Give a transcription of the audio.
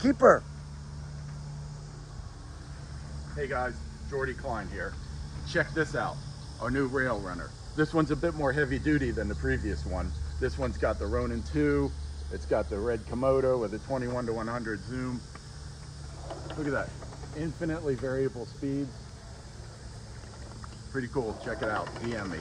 keeper. Hey guys, Jordy Klein here. Check this out, our new rail runner. This one's a bit more heavy duty than the previous one. This one's got the Ronin 2, it's got the red Komodo with a 21 to 100 zoom. Look at that, infinitely variable speeds. Pretty cool, check it out, DM me.